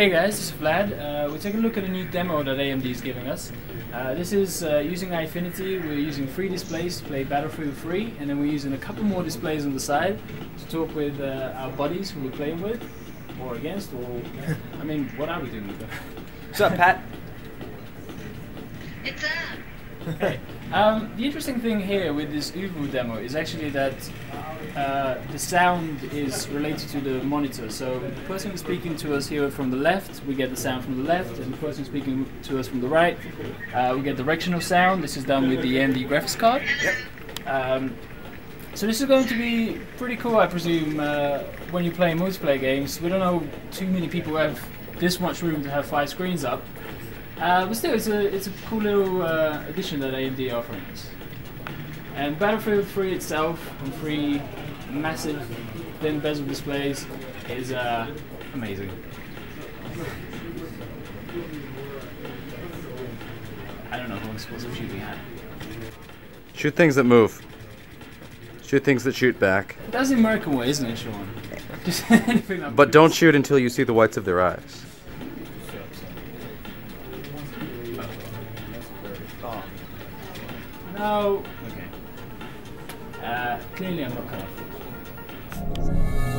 Hey guys, this is Vlad. Uh, we're taking a look at a new demo that AMD is giving us. Uh, this is uh, using Eyefinity, we're using three displays to play Battlefield 3, and then we're using a couple more displays on the side to talk with uh, our buddies who we're playing with, or against, or, I mean, what are we doing with them? What's up, Pat? It's up. Hey, um, the interesting thing here with this ooVoo demo is actually that uh, the sound is related to the monitor. So the person speaking to us here from the left, we get the sound from the left, and the person speaking to us from the right, uh, we get directional sound. This is done with the AMD graphics card. Yep. Um, so this is going to be pretty cool, I presume, uh, when you play multiplayer games. We don't know too many people have this much room to have five screens up. Uh, but still, it's a it's a cool little uh, addition that AMD are offering us. And Battlefield 3 itself, on three massive thin bezel displays, is uh, amazing. I don't know who I'm supposed to be shooting at. Shoot things that move. Shoot things that shoot back. That's the American way, isn't it, Sean? Just anything that But don't shoot until you see the whites of their eyes. No. Okay. Uh, clearly, I'm not off.